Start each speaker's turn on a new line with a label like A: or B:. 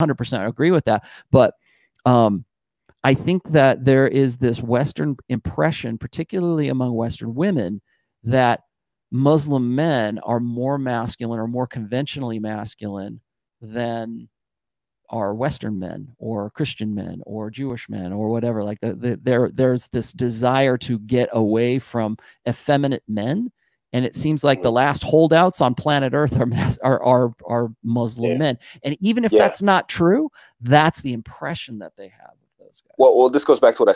A: 100% agree with that. But um, I think that there is this Western impression, particularly among Western women, that Muslim men are more masculine or more conventionally masculine than are Western men or Christian men or Jewish men or whatever. Like the, the, there, there's this desire to get away from effeminate men and it seems like the last holdouts on planet Earth are are are, are Muslim yeah. men. And even if yeah. that's not true, that's the impression that they have of those guys.
B: Well, well, this goes back to what I